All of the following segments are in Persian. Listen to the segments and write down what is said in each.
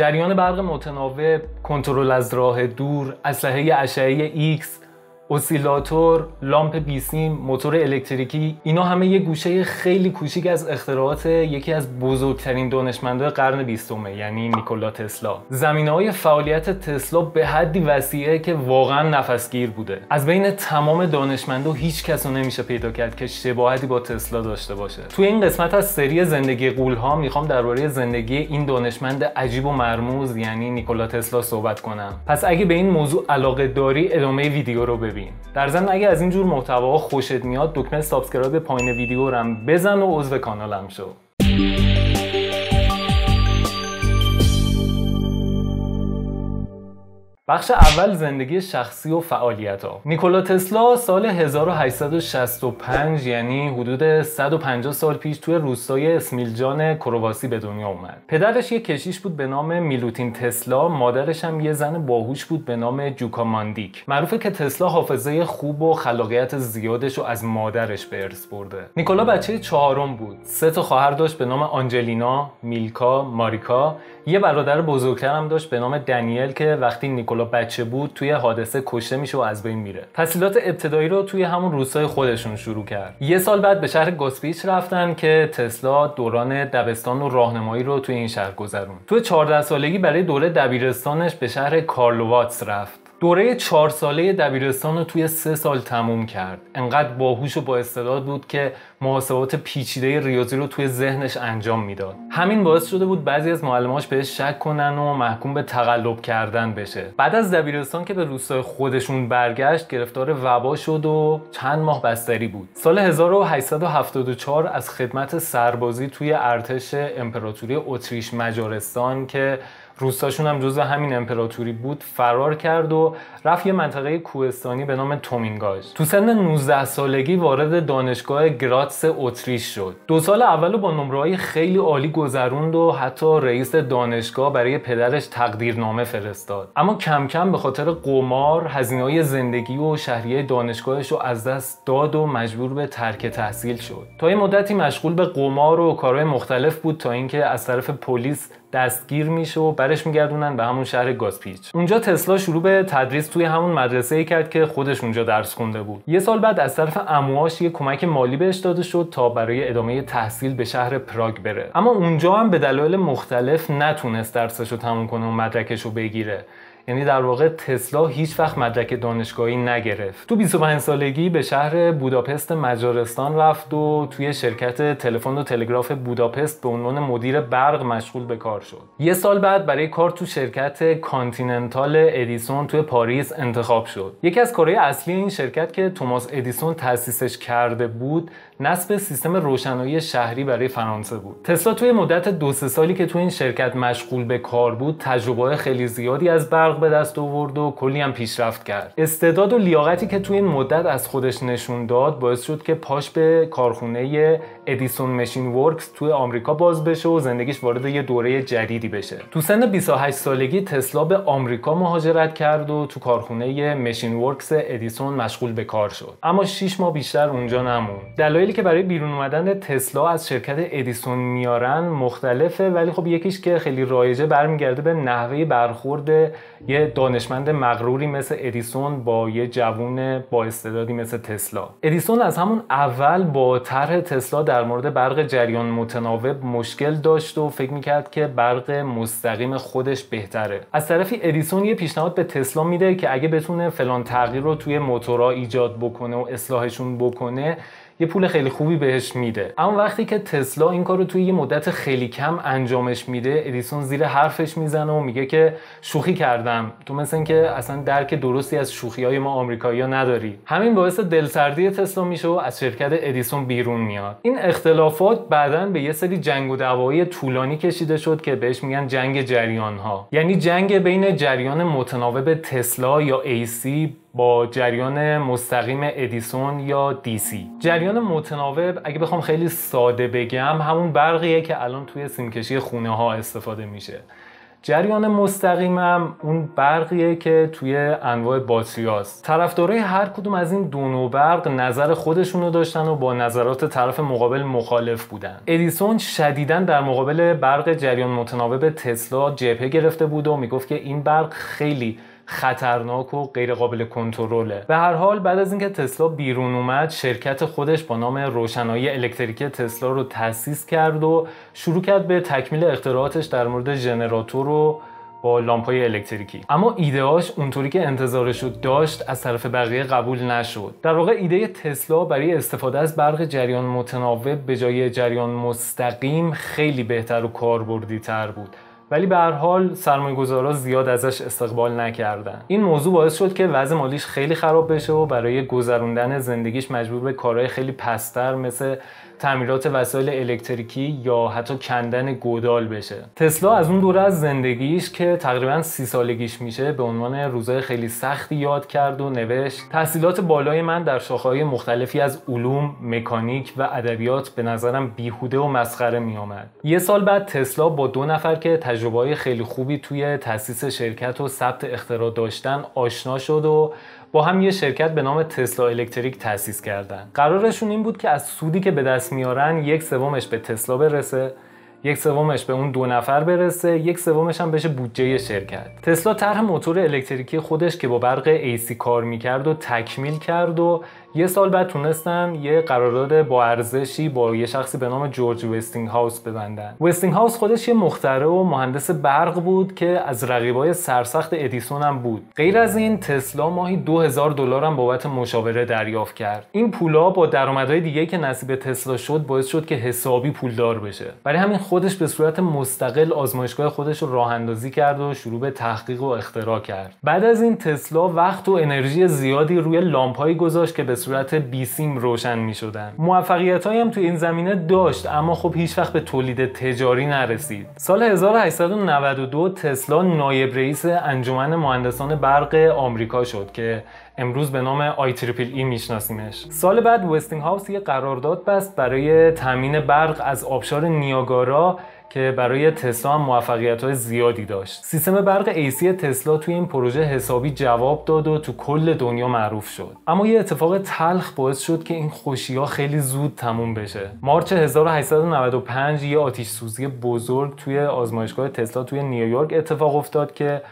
جریان برق متناوب کنترل از راه دور اسلحه اشعه ایکس اسیلاتور، لامپ بیسیم، موتور الکتریکی اینا همه یه گوشه خیلی کوچیک از اختراعات یکی از بزرگترین دانشمندان قرن بیستمه یعنی نیکولا تسلا. زمینه های فعالیت تسلا به حدی وسیعه که واقعا نفسگیر بوده. از بین تمام دانشمندا هیچ کس نمیشه پیدا کرد که شباهتی با تسلا داشته باشه. توی این قسمت از سری زندگی غول ها می‌خوام درباره زندگی این دانشمند عجیب و مرموز یعنی نیکولا تسلا صحبت کنم. پس اگه به این موضوع علاقه داری ادامه ویدیو رو ببین. در ضمن اگه از این جور محتوا خوشت میاد دکمه subscribe پایین ویدیو رو بزن و عضو کانالم شو. بخش اول زندگی شخصی و فعالیت ها. نیکولا تسلا سال 1865 یعنی حدود 150 سال پیش توی روستای اسمیلجان کرواسی به دنیا اومد. پدرش یه کشیش بود به نام میلوتین تسلا مادرش هم یه زن باهوش بود به نام دوکا ماندیک معروفه که تسلا حافظه خوب و خلاقیت زیادش رو از مادرش به ارث برده. نیکولا بچه چهارم بود. سه تا خواهر داشت به نام آنجلینا میلکا ماریکا. یه برادر بزرگتر هم داشت به نام دنیل که وقتی نیکولا بچه بود توی حادثه کشته میشه و از بین میره. تحصیلات ابتدایی رو توی همون روستای خودشون شروع کرد. یه سال بعد به شهر گاسپیچ رفتن که تسلا دوران دبستان و راهنمایی رو توی این شهر گذرون توی 14 سالگی برای دوره دبیرستانش به شهر کارلواتس رفت. دوره چهار ساله دبیرستان رو توی سه سال تموم کرد. انقدر باهوش و با استعداد بود که محاسبات پیچیده ریاضی رو توی ذهنش انجام می‌داد. همین باعث شده بود بعضی از معلماش بهش شک کنن و محکوم به تقلب کردن بشه. بعد از دبیرستان که به روستای خودشون برگشت گرفتار وبا شد و چند ماه بستری بود. سال 1874 از خدمت سربازی توی ارتش امپراتوری اتریش مجارستان که روستاشون هم جزو همین امپراتوری بود فرار کرد و رفت یه منطقه کوهستانی به نام تومینگاژ تو سن 19 سالگی وارد دانشگاه گراتس اتریش شد. دو سال اولو با نمره‌های خیلی عالی گذروند و حتی رئیس دانشگاه برای پدرش تقدیرنامه فرستاد. اما کم کم به خاطر قمار هزینه‌های زندگی و شهریه دانشگاهش رو از دست داد و مجبور به ترک تحصیل شد. تا یه مدتی مشغول به قمار و کارهای مختلف بود تا اینکه از طرف پلیس دستگیر میشه و برش میگردونن به همون شهر گازپیچ. اونجا تسلا شروع به تدریس توی همون مدرسه ای کرد که خودش اونجا درس خونده بود. یه سال بعد از طرف امواش یه کمک مالی بهش داده شد تا برای ادامه تحصیل به شهر پراگ بره. اما اونجا هم به دلایل مختلف نتونست درسش رو تموم کنه و مدرکش رو بگیره. یعنی در واقع تسلا هیچ وقت مدرک دانشگاهی نگرفت. تو 25 سالگی به شهر بوداپست مجارستان رفت و توی شرکت تلفن و تلگراف بوداپست به عنوان مدیر برق مشغول به کار شد. یه سال بعد برای کار تو شرکت کانتیننتال ادیسون توی پاریس انتخاب شد. یکی از کارهای اصلی این شرکت که توماس ادیسون تأسیسش کرده بود نصب سیستم روشنایی شهری برای فرانسه بود. تسلا توی مدت دو سه سالی که تو این شرکت مشغول به کار بود تجربه خیلی زیادی از برق به دست آورد و کلی هم پیشرفت کرد. استعداد و لیاقتی که توی این مدت از خودش نشون داد باعث شد که پاش به کارخونه ادیسون مشین ورکس توی آمریکا باز بشه و زندگیش وارد یه دوره جدیدی بشه. تو سن 28 سالگی تسلا به آمریکا مهاجرت کرد و تو کارخونه مشین ورکس ادیسون مشغول به کار شد. اما 6 ماه بیشتر اونجا نموند. دلایلی که برای بیرون اومدن تسلا از شرکت ادیسون میارن مختلفه ولی خب یکیش که خیلی رایجه برمیگرده به نحوه برخورد یه دانشمند مغروری مثل ادیسون با یه جوون با استعدادی مثل تسلا. ادیسون از همون اول با طرح تسلا در مورد برق جریان متناوب مشکل داشت و فکر می‌کرد که برق مستقیم خودش بهتره. از طرفی ادیسون یه پیشنهاد به تسلا میده که اگه بتونه فلان تغییر رو توی موتورها ایجاد بکنه و اصلاحشون بکنه یه پول خیلی خوبی بهش میده. اما وقتی که تسلا این کار رو توی یه مدت خیلی کم انجامش میده ادیسون زیر حرفش می‌زنه و میگه که شوخی کردم. تو مثل اینکه اصلا درک درستی از شوخی های ما آمریکایی‌ها نداری. همین باعث دلسردی تسلا میشه و از شرکت ادیسون بیرون میاد. این اختلافات بعدا به یه سری جنگ و دعوایی طولانی کشیده شد که بهش میگن جنگ جریان ها یعنی جنگ بین جریان متناوب تسلا یا AC با جریان مستقیم ادیسون یا دیسی جریان متناوب اگه بخوام خیلی ساده بگم همون برقیه که الان توی سیمکشی خونه ها استفاده میشه. جریان مستقیمم اون برقیه که توی انواع باتری هاست. طرفدارای هر کدوم از این دو نوع برق نظر خودشونو داشتن و با نظرات طرف مقابل مخالف بودن. ادیسون شدیدا در مقابل برق جریان متناوب تسلا جبهه گرفته بود و می‌گفت که این برق خیلی خطرناک و غیر قابل کنترله. به هر حال بعد از اینکه تسلا بیرون اومد شرکت خودش با نام روشنایی الکتریکی تسلا رو تأسیس کرد و شروع کرد به تکمیل اختراعاتش در مورد ژنراتور و با لامپای الکتریکی. اما ایدهاش اونطوری که انتظارش داشت از طرف بقیه قبول نشد. در واقع ایده تسلا برای استفاده از برق جریان متناوب به جای جریان مستقیم خیلی بهتر و کاربردی تر بود. ولی به هر حال سرمایه‌گذارا زیاد ازش استقبال نکردن. این موضوع باعث شد که وضع مالیش خیلی خراب بشه و برای گذروندن زندگیش مجبور به کارهای خیلی پستر مثل تعمیرات وسایل الکتریکی یا حتی کندن گودال بشه. تسلا از اون دوره از زندگیش که تقریبا سی سالگیش میشه به عنوان روزای خیلی سختی یاد کرد و نوشت. تحصیلات بالای من در شاخه‌های مختلفی از علوم مکانیک و ادبیات به نظرم بیهوده و مسخره میآمد. یه سال بعد تسلا با دو نفر که تجربه خیلی خوبی توی تاسیس شرکت و ثبت اختراع داشتن آشنا شد و با هم یه شرکت به نام تسلا الکتریک تأسیس کردن. قرارشون این بود که از سودی که به دست میارن یک سومش به تسلا برسه یک سومش به اون دو نفر برسه یک سومش هم بشه بودجه شرکت. تسلا طرح موتور الکتریکی خودش که با برق AC کار می‌کرد و تکمیل کرد و یه سال بعد تونستن یه قرارداد با ارزشی با یه شخصی به نام جورج وستینگ هاوس ببندن. وستینگ هاوس خودش یه مخترع و مهندس برق بود که از رقیبای سرسخت ادیسون هم بود. غیر از این تسلا ماهی 2000 دلار هم بابت مشاوره دریافت کرد. این پولا با درآمدهای دیگه که نصیب تسلا شد باعث شد که حسابی پولدار بشه. برای همین خودش به صورت مستقل آزمایشگاه خودش رو راه اندازی کرد و شروع به تحقیق و اختراع کرد. بعد از این تسلا وقت و انرژی زیادی روی لامپهایی گذاشت که به صورت بیسیم روشن می شدن موفقیت هم توی این زمینه داشت اما خب هیچ وقت به تولید تجاری نرسید. سال 1892 تسلا نایب رئیس انجمن مهندسان برق آمریکا شد که امروز به نام IEEE میشناسیمش. سال بعد وستینگ هاوس یه قرارداد بست برای تامین برق از آبشار نیاگارا که برای تسلا هم موفقیت های زیادی داشت. سیستم برق AC تسلا توی این پروژه حسابی جواب داد و تو کل دنیا معروف شد. اما یه اتفاق تلخ باعث شد که این خوشی ها خیلی زود تموم بشه. مارچ 1895 یه آتیش سوزی بزرگ توی آزمایشگاه تسلا توی نیویورک اتفاق افتاد که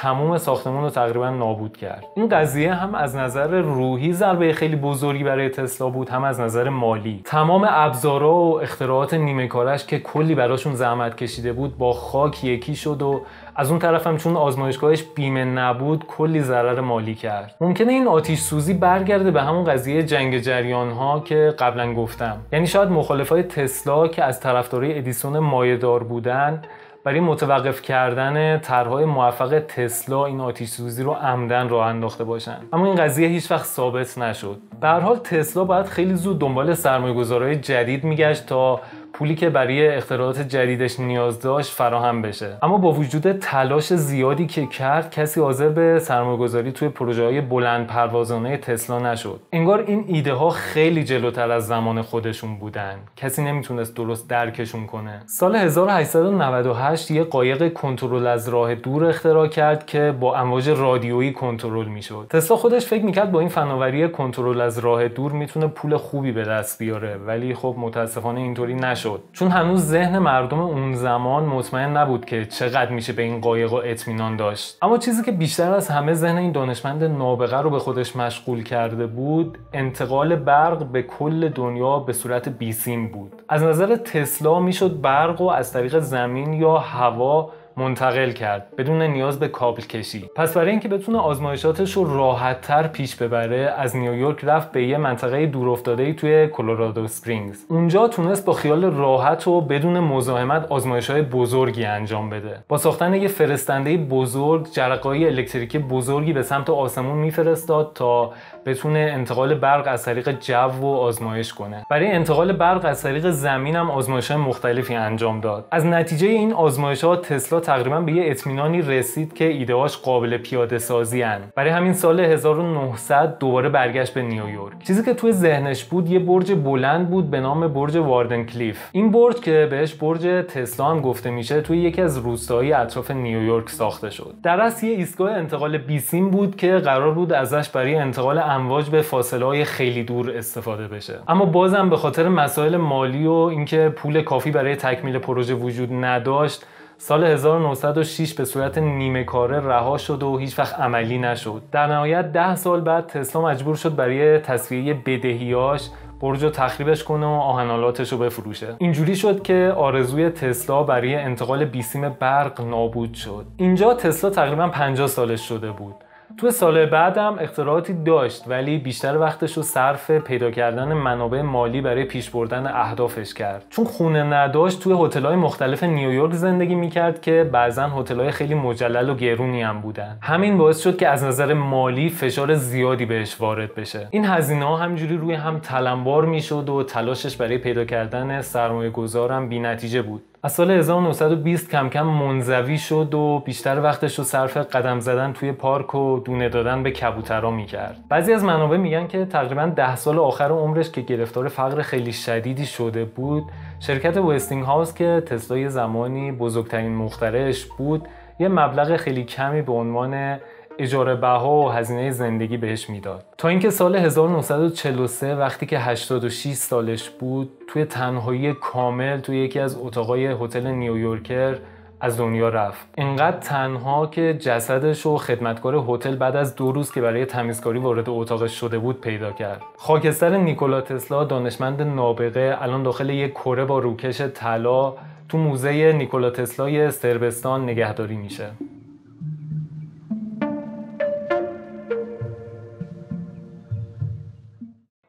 تموم ساختمون رو تقریبا نابود کرد. این قضیه هم از نظر روحی ضربه خیلی بزرگی برای تسلا بود هم از نظر مالی. تمام ابزارا و اختراعات نیمه کارش که کلی براشون زحمت کشیده بود با خاک یکی شد و از اون طرف هم چون آزمایشگاهش بیمه نبود کلی ضرر مالی کرد. ممکنه این آتیش سوزی برگرده به همون قضیه جنگ جریان ها که قبلا گفتم. یعنی شاید مخالفای تسلا که از طرفدارای ادیسون مایه‌دار بودن برای متوقف کردن طرحهای موفق تسلا این آتیش سوزی رو عمدن راه انداخته باشن. اما این قضیه هیچ وقت ثابت نشد. به هر حال تسلا باید خیلی زود دنبال سرمایه‌گذارهای جدید میگشت تا پولی که برای اختراعات جدیدش نیاز داشت فراهم بشه. اما با وجود تلاش زیادی که کرد کسی حاضر به سرمایه‌گذاری توی پروژه های بلند پروازانه تسلا نشد. انگار این ایده ها خیلی جلوتر از زمان خودشون بودن. کسی نمی‌تونست درست درکشون کنه. سال 1898 یه قایق کنترل از راه دور اختراع کرد که با امواج رادیویی کنترل می‌شد. تسلا خودش فکر می‌کرد با این فناوری کنترل از راه دور می‌تونه پول خوبی به دست بیاره. ولی خب متاسفانه اینطوری نشد. چون هنوز ذهن مردم اون زمان مطمئن نبود که چقدر میشه به این قایق اطمینان داشت. اما چیزی که بیشتر از همه ذهن این دانشمند نابغه رو به خودش مشغول کرده بود انتقال برق به کل دنیا به صورت بیسیم بود. از نظر تسلا می‌شد برق و از طریق زمین یا هوا منتقل کرد بدون نیاز به کابل کشی. پس برای اینکه بتونه آزمایشاتش رو راحت تر پیش ببره از نیویورک رفت به یه منطقه دورافتاده توی کلرادو سپرینگز. اونجا تونست با خیال راحت و بدون مزاحمت آزمایش های بزرگی انجام بده. با ساختن یه فرستنده بزرگ جرقه‌های الکتریکی بزرگی به سمت آسمون میفرستاد تا بتونه انتقال برق از طریق جو و آزمایش کنه. برای انتقال برق از طریق زمین هم آزمایش مختلفی انجام داد. از نتیجه این آزمایش ها تسلا تقریبا به یه اطمینانی رسید که ایدهاش قابل پیاده سازی هن. برای همین سال 1900 دوباره برگشت به نیویورک. چیزی که توی ذهنش بود یه برج بلند بود به نام برج واردن کلیف. این برج که بهش برج تسلا هم گفته میشه توی یکی از روستایی اطراف نیویورک ساخته شد. در اصل یه ایستگاه انتقال بیسیم بود که قرار بود ازش برای انتقال امواج به فاصله های خیلی دور استفاده بشه. اما بازم به خاطر مسائل مالی و اینکه پول کافی برای تکمیل پروژه وجود نداشت سال 1906 به صورت نیمه کاره رها شد و هیچ وقت عملی نشد. در نهایت ده سال بعد تسلا مجبور شد برای تصویه بدهیاش برج رو تخریبش کنه و آهنالاتش رو بفروشه. اینجوری شد که آرزوی تسلا برای انتقال بیسیم برق نابود شد. اینجا تسلا تقریبا 50 سالش شده بود. تو سال بعدم اختراعاتی داشت ولی بیشتر وقتش رو صرف پیدا کردن منابع مالی برای پیش بردن اهدافش کرد. چون خونه نداشت توی هتل‌های مختلف نیویورک زندگی می‌کرد که بعضا هتل‌های خیلی مجلل و گرونی هم بودن. همین باعث شد که از نظر مالی فشار زیادی بهش وارد بشه. این هزینه ها همجوری روی هم تلمبار می‌شد و تلاشش برای پیدا کردن سرمایه گذارم بی نتیجه بود. از سال 1920 کم کم منزوی شد و بیشتر وقتش رو صرف قدم زدن توی پارک و دونه دادن به کبوترا می‌کرد. بعضی از منابع میگن که تقریبا ده سال آخر عمرش که گرفتار فقر خیلی شدیدی شده بود، شرکت وستینگ هاوس که تسلا زمانی بزرگترین مخترعش بود، یه مبلغ خیلی کمی به عنوان اجاره بها و هزینه زندگی بهش می‌داد. تا اینکه سال 1943 وقتی که 86 سالش بود توی تنهایی کامل توی یکی از اتاقای هتل نیویورکر از دنیا رفت. اینقدر تنها که جسدش و خدمتکار هتل بعد از دو روز که برای تمیزکاری وارد اتاقش شده بود پیدا کرد. خاکستر نیکولا تسلا دانشمند نابغه الان داخل یک کره با روکش طلا تو موزه نیکولا تسلای سربستان نگهداری میشه.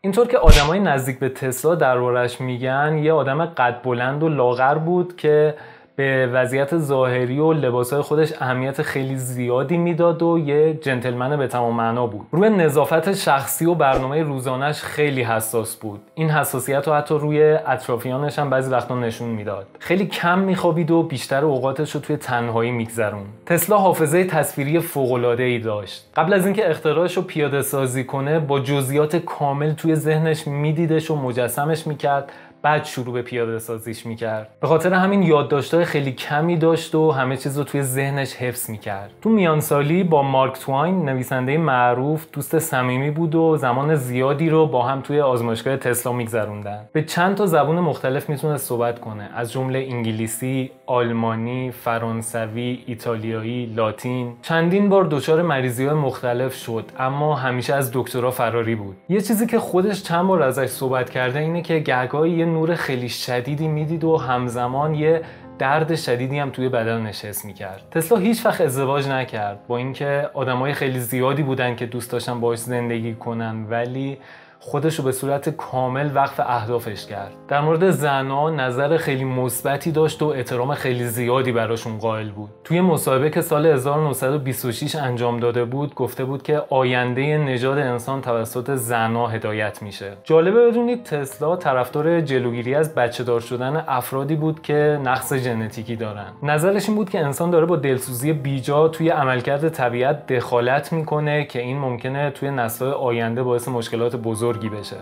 اینطور که آدمای نزدیک به تسلا دربارش میگن یه آدم قد بلند و لاغر بود که به وضعیت ظاهری و لباسهای خودش اهمیت خیلی زیادی می‌داد و یه جنتلمن به تمام معنا بود. روی نظافت شخصی و برنامه روزانش خیلی حساس بود. این حساسیت رو حتی روی اطرافیانش هم بعضی وقتا نشون می‌داد. خیلی کم میخوابید و بیشتر اوقاتش رو توی تنهایی میگذرون. تسلا حافظه تصویری فوق ای داشت. قبل از اینکه اختراعش رو پیاده سازی کنه با جزئیات کامل توی ذهنش میدیدش و مجسمش می‌کرد. بعد شروع به پیاده سازیش می‌کرد. به خاطر همین یادداشت‌های خیلی کمی داشت و همه چیز رو توی ذهنش حفظ می‌کرد. تو میانسالی با مارک تواین نویسنده معروف دوست صمیمی بود و زمان زیادی رو با هم توی آزمایشگاه تسلا میگذروندن. به چند تا زبون مختلف می‌تونه صحبت کنه. از جمله انگلیسی آلمانی فرانسوی ایتالیایی لاتین. چندین بار دچار مریضی های مختلف شد اما همیشه از دکترا فراری بود. یه چیزی که خودش چند بار ازش صحبت کرده اینه که گهگاهی نور خیلی شدیدی می‌دید و همزمان یه درد شدیدی هم توی بدنش حس می‌کرد. تسلا هیچ وقت ازدواج نکرد با اینکه آدمای خیلی زیادی بودن که دوست داشتن باش زندگی کنن ولی خودش رو به صورت کامل وقف اهدافش کرد. در مورد زنها نظر خیلی مثبتی داشت و احترام خیلی زیادی براشون قائل بود. توی مصاحبه که سال 1926 انجام داده بود گفته بود که آینده نژاد انسان توسط زنها هدایت میشه. جالبه بدونید تسلا طرفدار جلوگیری از بچه دار شدن افرادی بود که نقص ژنتیکی دارن. نظرش این بود که انسان داره با دلسوزی بیجا توی عملکرد طبیعت دخالت می‌کنه که این ممکنه توی نسل‌های آینده باعث مشکلات بزرگ بزرگی بشه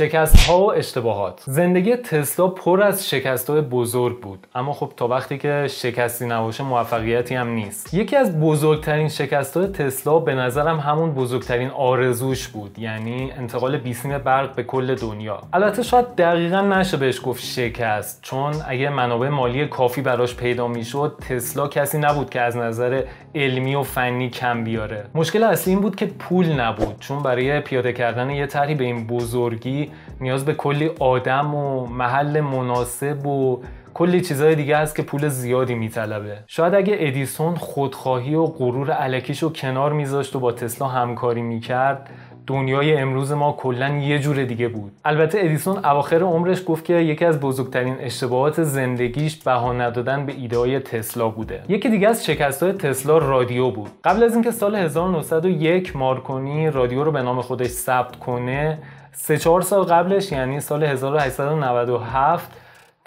شکست ها و اشتباهات. زندگی تسلا پر از شکست های بزرگ بود. اما خب تا وقتی که شکستی نباشه موفقیتی هم نیست. یکی از بزرگترین شکست های تسلا به نظرم همون بزرگترین آرزوش بود. یعنی انتقال بیسیم برق به کل دنیا. البته شاید دقیقا نشه بهش گفت شکست. چون اگه منابع مالی کافی براش پیدا می‌شد تسلا کسی نبود که از نظر علمی و فنی کم بیاره. مشکل اصلی این بود که پول نبود. چون برای پیاده کردن یه طرحی به این بزرگی نیاز به کلی آدم و محل مناسب و کلی چیزهای دیگه هست که پول زیادی میطلبه. شاید اگه ادیسون خودخواهی و غرور علکیش رو کنار میذاشت و با تسلا همکاری می‌کرد دنیای امروز ما کلا یه جور دیگه بود. البته ادیسون اواخر عمرش گفت که یکی از بزرگترین اشتباهات زندگیش بها ندادن به ایده تسلا بوده. یکی دیگه از شکست های تسلا رادیو بود. قبل از اینکه سال 1901 مارکونی رادیو رو به نام خودش ثبت کنه سه چهار سال قبلش یعنی سال 1897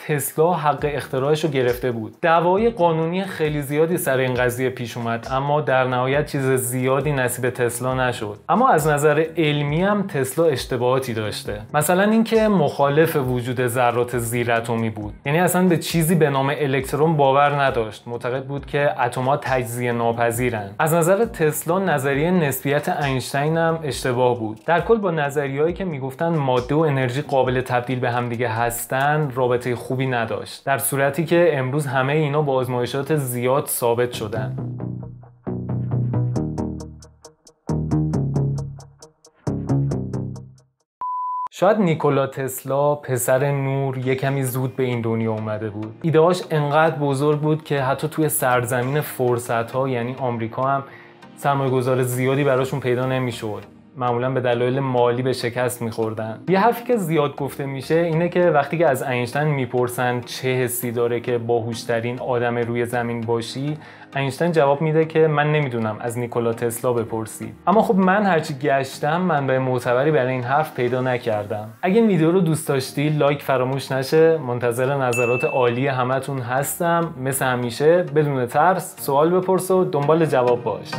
تسلا حق اختراعش رو گرفته بود. دعوای قانونی خیلی زیادی سر این قضیه پیش اومد اما در نهایت چیز زیادی نصیب تسلا نشد. اما از نظر علمی هم تسلا اشتباهاتی داشته. مثلا اینکه مخالف وجود ذرات زیراتمی بود. یعنی اصلا به چیزی به نام الکترون باور نداشت. معتقد بود که اتم‌ها تجزیه ناپذیرن. از نظر تسلا نظریه نسبیت اینشتین هم اشتباه بود. در کل با نظریه‌ای که می‌گفتن ماده و انرژی قابل تبدیل به همدیگه هستن رابطه خوبی نداشت در صورتی که امروز همه اینا با آزمایشات زیاد ثابت شدن. شاید نیکولا تسلا پسر نور یه کمی زود به این دنیا اومده بود. ایدهاش انقدر بزرگ بود که حتی توی سرزمین فرصت ها یعنی آمریکا هم سرمایه گذار زیادی براشون پیدا نمی‌شد. معمولا به دلایل مالی به شکست میخوردن. یه حرفی که زیاد گفته میشه اینه که وقتی که از اینشتین می‌پرسن چه حسی داره که باهوشترین آدم روی زمین باشی اینشتین جواب میده که من نمی‌دونم از نیکولا تسلا بپرسید اما خب من هرچی گشتم منبع معتبری برای این حرف پیدا نکردم. اگه این ویدیو رو دوست داشتی لایک فراموش نشه. منتظر نظرات عالی همتون هستم. مثل همیشه بدون ترس سوال بپرس و دنبال جواب باش.